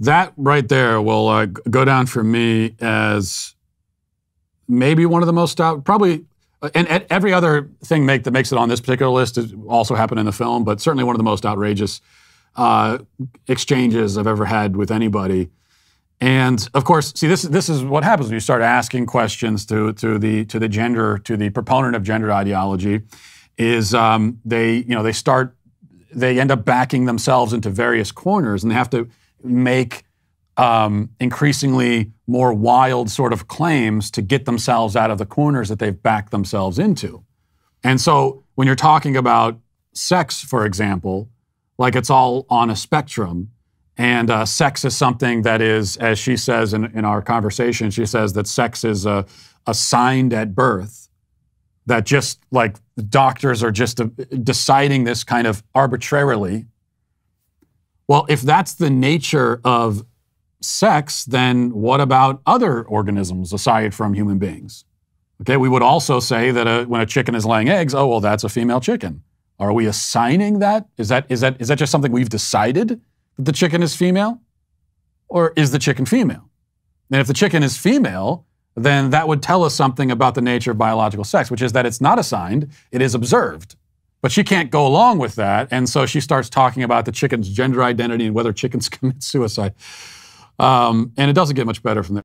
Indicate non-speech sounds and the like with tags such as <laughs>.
that right there will uh, go down for me as maybe one of the most probably, uh, and, and every other thing make, that makes it on this particular list is also happened in the film, but certainly one of the most outrageous uh, exchanges I've ever had with anybody. And of course, see this this is what happens when you start asking questions to to the to the gender to the proponent of gender ideology, is um, they you know they start they end up backing themselves into various corners and they have to make um, increasingly more wild sort of claims to get themselves out of the corners that they've backed themselves into. And so when you're talking about sex, for example, like it's all on a spectrum. And uh, sex is something that is, as she says in, in our conversation, she says that sex is uh, assigned at birth, that just like doctors are just uh, deciding this kind of arbitrarily. Well, if that's the nature of sex, then what about other organisms aside from human beings? Okay, we would also say that a, when a chicken is laying eggs, oh, well, that's a female chicken. Are we assigning that? Is that, is that, is that just something we've decided that the chicken is female? Or is the chicken female? And if the chicken is female, then that would tell us something about the nature of biological sex, which is that it's not assigned, it is observed. But she can't go along with that. And so she starts talking about the chicken's gender identity and whether chickens <laughs> commit suicide. Um, and it doesn't get much better from there.